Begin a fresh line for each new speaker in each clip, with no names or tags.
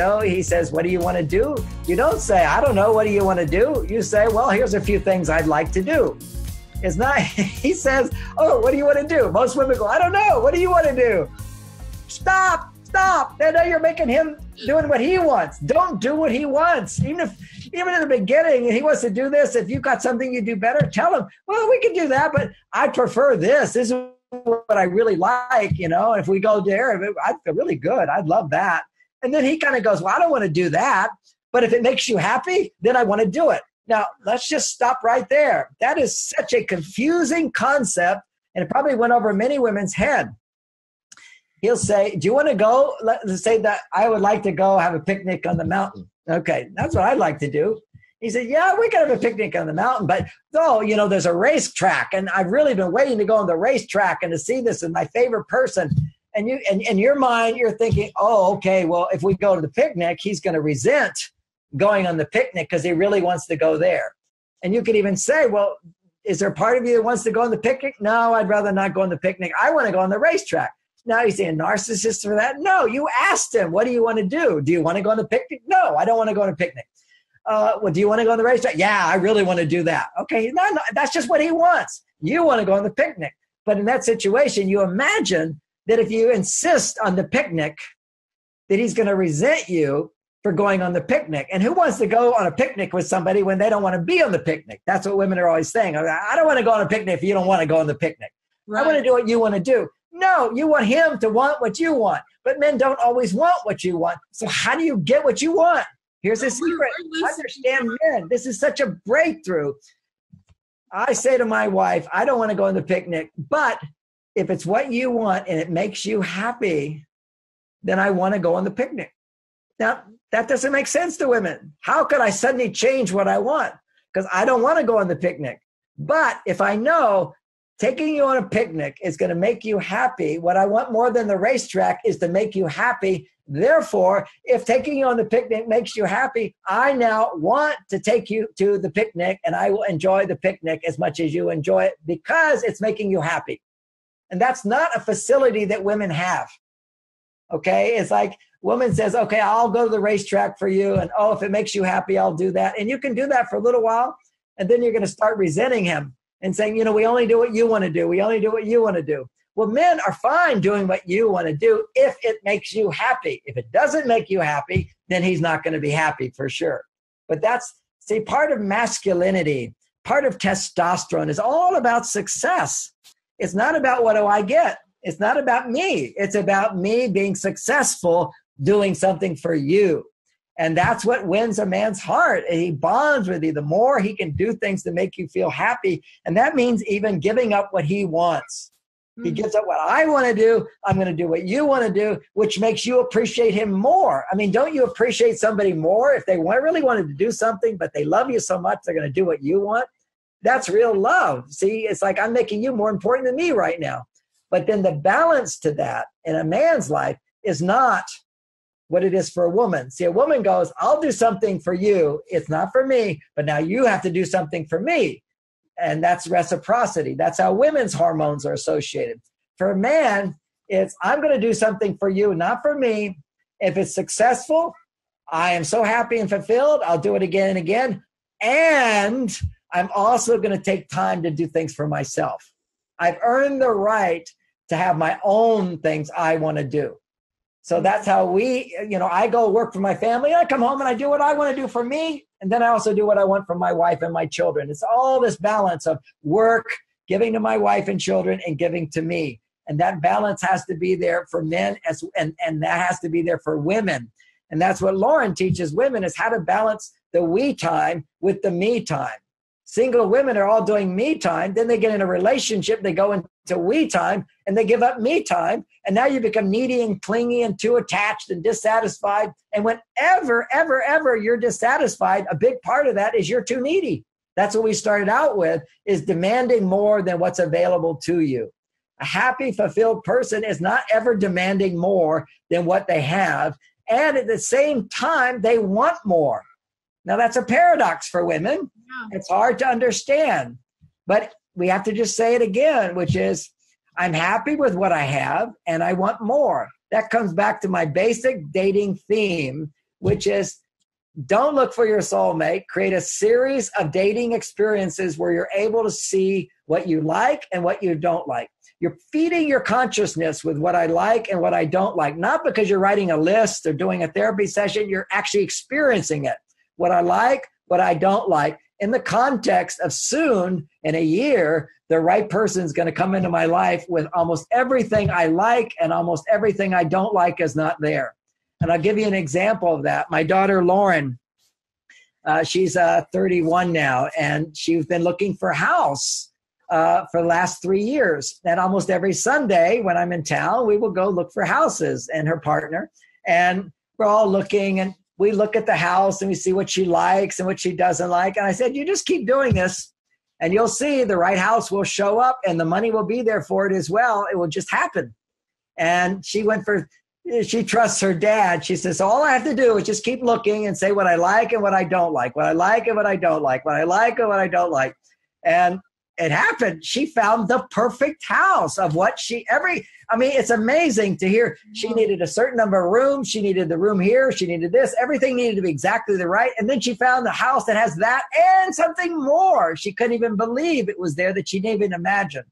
Know, he says, What do you want to do? You don't say, I don't know, what do you want to do? You say, Well, here's a few things I'd like to do. It's not, he says, Oh, what do you want to do? Most women go, I don't know, what do you want to do? Stop, stop. Know you're making him doing what he wants. Don't do what he wants. Even if, even in the beginning, he wants to do this. If you've got something you do better, tell him, Well, we can do that, but I prefer this. This is what I really like, you know. If we go there, I'd feel really good. I'd love that. And then he kind of goes, Well, I don't want to do that. But if it makes you happy, then I want to do it. Now, let's just stop right there. That is such a confusing concept, and it probably went over many women's head. He'll say, Do you want to go? Let's say that I would like to go have a picnic on the mountain. Okay, that's what I'd like to do. He said, Yeah, we can have a picnic on the mountain, but oh, you know, there's a racetrack, and I've really been waiting to go on the racetrack and to see this is my favorite person and you and in your mind you're thinking oh okay well if we go to the picnic he's going to resent going on the picnic because he really wants to go there and you could even say well is there a part of you that wants to go on the picnic no i'd rather not go on the picnic i want to go on the racetrack now he's a narcissist for that no you asked him what do you want to do do you want to go on the picnic no i don't want to go on a picnic uh, well, do you want to go on the racetrack? Yeah, I really want to do that. Okay, that's just what he wants. You want to go on the picnic. But in that situation, you imagine that if you insist on the picnic, that he's going to resent you for going on the picnic. And who wants to go on a picnic with somebody when they don't want to be on the picnic? That's what women are always saying. I don't want to go on a picnic if you don't want to go on the picnic. Right. I want to do what you want to do. No, you want him to want what you want. But men don't always want what you want. So how do you get what you want? Here's the secret. Understand men. This is such a breakthrough. I say to my wife, I don't want to go on the picnic, but if it's what you want and it makes you happy, then I want to go on the picnic. Now, that doesn't make sense to women. How could I suddenly change what I want? Because I don't want to go on the picnic. But if I know taking you on a picnic is going to make you happy, what I want more than the racetrack is to make you happy. Therefore, if taking you on the picnic makes you happy, I now want to take you to the picnic and I will enjoy the picnic as much as you enjoy it because it's making you happy. And that's not a facility that women have. Okay. It's like woman says, okay, I'll go to the racetrack for you. And oh, if it makes you happy, I'll do that. And you can do that for a little while. And then you're going to start resenting him and saying, you know, we only do what you want to do. We only do what you want to do. Well, men are fine doing what you want to do if it makes you happy. If it doesn't make you happy, then he's not going to be happy for sure. But that's, see, part of masculinity, part of testosterone is all about success. It's not about what do I get. It's not about me. It's about me being successful doing something for you. And that's what wins a man's heart. He bonds with you. The more he can do things to make you feel happy. And that means even giving up what he wants. Mm-hmm. He gives up what I want to do. I'm going to do what you want to do, which makes you appreciate him more. I mean, don't you appreciate somebody more if they really wanted to do something, but they love you so much, they're going to do what you want? That's real love. See, it's like I'm making you more important than me right now. But then the balance to that in a man's life is not what it is for a woman. See, a woman goes, I'll do something for you. It's not for me, but now you have to do something for me. And that's reciprocity. That's how women's hormones are associated. For a man, it's I'm going to do something for you, not for me. If it's successful, I am so happy and fulfilled. I'll do it again and again. And I'm also going to take time to do things for myself. I've earned the right to have my own things I want to do. So that's how we, you know, I go work for my family. I come home and I do what I want to do for me. And then I also do what I want for my wife and my children. It's all this balance of work, giving to my wife and children, and giving to me. And that balance has to be there for men as and, and that has to be there for women. And that's what Lauren teaches women is how to balance the we time with the me time single women are all doing me time. Then they get in a relationship, they go into we time, and they give up me time. And now you become needy and clingy and too attached and dissatisfied. And whenever, ever, ever you're dissatisfied, a big part of that is you're too needy. That's what we started out with is demanding more than what's available to you. A happy, fulfilled person is not ever demanding more than what they have. And at the same time, they want more. Now, that's a paradox for women. Yeah. It's hard to understand, but we have to just say it again, which is I'm happy with what I have and I want more. that comes back to my basic dating theme, which is don't look for your soulmate. Create a series of dating experiences where you're able to see what you like and what you don't like. You're feeding your consciousness with what I like and what I don't like, not because you're writing a list or doing a therapy session. You're actually experiencing it. What I like, what I don't like. In the context of soon, in a year, the right person is going to come into my life with almost everything I like and almost everything I don't like is not there. And I'll give you an example of that. My daughter Lauren, uh, she's uh, 31 now, and she's been looking for a house uh, for the last three years. And almost every Sunday when I'm in town, we will go look for houses and her partner. And we're all looking and we look at the house and we see what she likes and what she doesn't like. And I said, You just keep doing this and you'll see the right house will show up and the money will be there for it as well. It will just happen. And she went for she trusts her dad. She says, All I have to do is just keep looking and say what I like and what I don't like, what I like and what I don't like, what I like and what I don't like. And it happened. She found the perfect house of what she every I mean, it's amazing to hear she needed a certain number of rooms, she needed the room here, she needed this, everything needed to be exactly the right. And then she found the house that has that and something more. She couldn't even believe it was there that she didn't even imagine.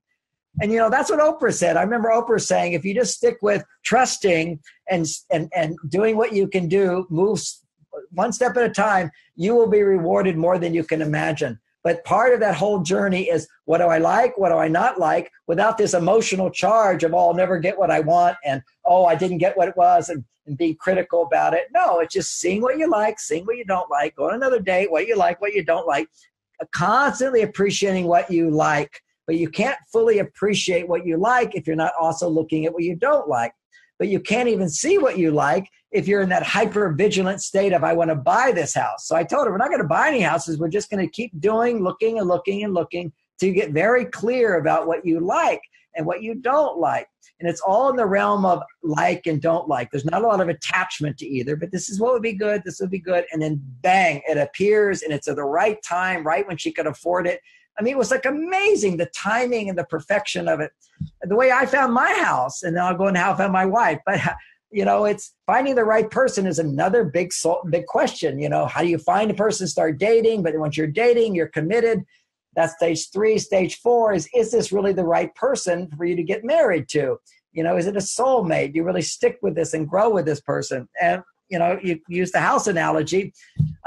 And you know, that's what Oprah said. I remember Oprah saying, if you just stick with trusting and and and doing what you can do, moves one step at a time, you will be rewarded more than you can imagine. But part of that whole journey is what do I like? What do I not like? Without this emotional charge of, oh, I'll never get what I want and, oh, I didn't get what it was and, and being critical about it. No, it's just seeing what you like, seeing what you don't like, go on another date, what you like, what you don't like, uh, constantly appreciating what you like but you can't fully appreciate what you like if you're not also looking at what you don't like. But you can't even see what you like if you're in that hyper vigilant state of, I want to buy this house. So I told her, we're not going to buy any houses. We're just going to keep doing, looking and looking and looking to get very clear about what you like and what you don't like. And it's all in the realm of like and don't like. There's not a lot of attachment to either, but this is what would be good, this would be good. And then bang, it appears and it's at the right time, right when she could afford it. I mean, it was like amazing the timing and the perfection of it. The way I found my house, and then I'll go into how I found my wife. But you know, it's finding the right person is another big big question. You know, how do you find a person, start dating? But once you're dating, you're committed. That's stage three. Stage four is is this really the right person for you to get married to? You know, is it a soulmate? Do you really stick with this and grow with this person? And you know, you use the house analogy.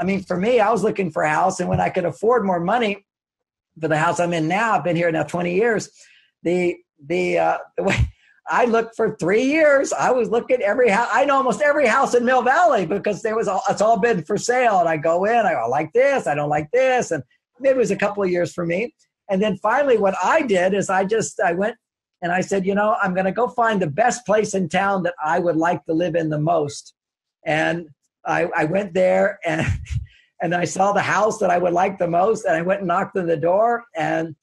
I mean, for me, I was looking for a house, and when I could afford more money, for the house I'm in now, I've been here now 20 years. The the uh, the way I looked for three years, I was looking every house. I know almost every house in Mill Valley because there was all, it's all been for sale. And I go in, I go, I like this, I don't like this, and it was a couple of years for me. And then finally, what I did is I just I went and I said, you know, I'm going to go find the best place in town that I would like to live in the most. And I, I went there and and I saw the house that I would like the most, and I went and knocked on the door, and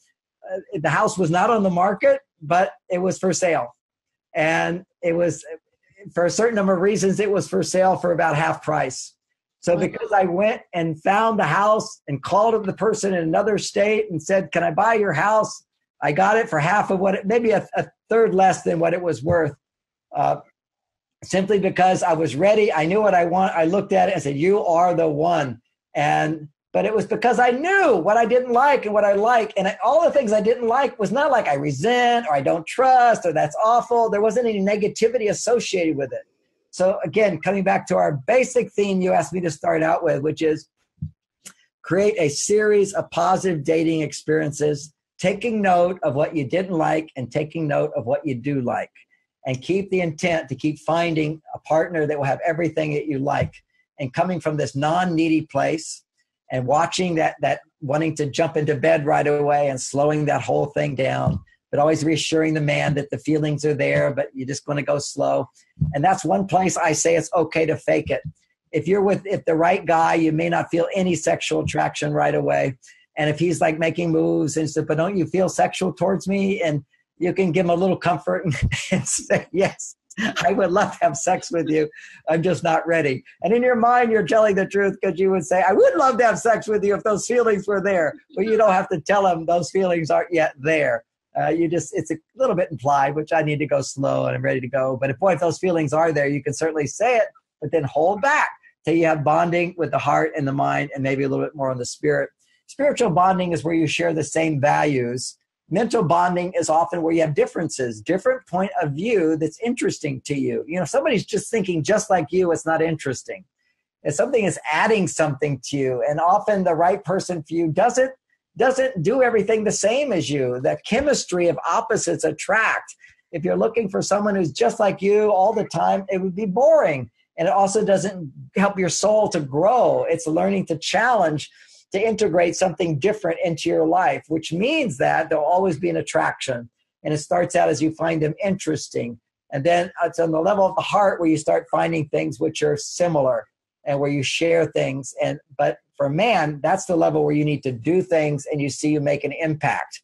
uh, the house was not on the market, but it was for sale, and it was for a certain number of reasons it was for sale for about half price. So because I went and found the house and called the person in another state and said, "Can I buy your house?" I got it for half of what it, maybe a, a third less than what it was worth. Uh, simply because I was ready. I knew what I want. I looked at it and said, You are the one and but it was because I knew what I didn't like and what I like. And all the things I didn't like was not like I resent or I don't trust or that's awful. There wasn't any negativity associated with it. So, again, coming back to our basic theme you asked me to start out with, which is create a series of positive dating experiences, taking note of what you didn't like and taking note of what you do like. And keep the intent to keep finding a partner that will have everything that you like and coming from this non-needy place and watching that that wanting to jump into bed right away and slowing that whole thing down but always reassuring the man that the feelings are there but you're just going to go slow. And that's one place i say it's okay to fake it. If you're with if the right guy you may not feel any sexual attraction right away. And if he's like making moves and stuff but don't you feel sexual towards me? And you can give him a little comfort and, and say yes I would love to have sex with you. I'm just not ready. And in your mind, you're telling the truth because you would say, I would love to have sex with you if those feelings were there. But you don't have to tell them those feelings aren't yet there. Uh, you just, it's a little bit implied, which I need to go slow and I'm ready to go. But if, boy, if those feelings are there, you can certainly say it, but then hold back till you have bonding with the heart and the mind and maybe a little bit more on the spirit. Spiritual bonding is where you share the same values. Mental bonding is often where you have differences, different point of view that's interesting to you. You know, somebody's just thinking just like you, it's not interesting. If something is adding something to you, and often the right person for you doesn't doesn't do everything the same as you. The chemistry of opposites attract. If you're looking for someone who's just like you all the time, it would be boring. And it also doesn't help your soul to grow. It's learning to challenge to integrate something different into your life, which means that there'll always be an attraction. And it starts out as you find them interesting. And then it's on the level of the heart where you start finding things which are similar and where you share things. And but for man, that's the level where you need to do things and you see you make an impact.